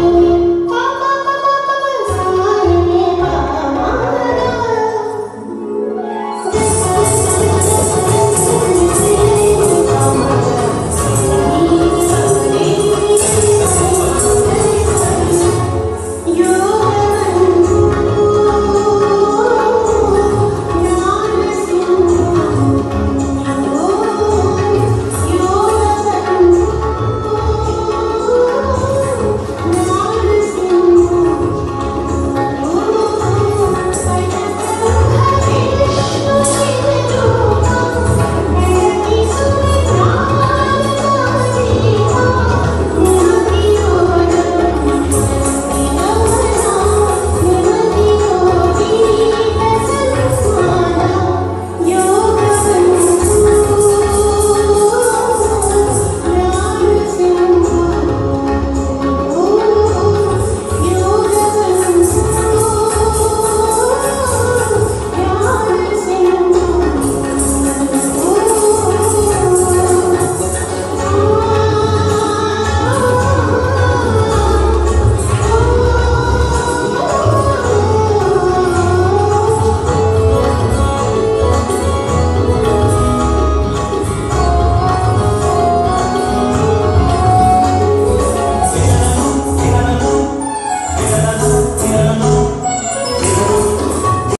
Oh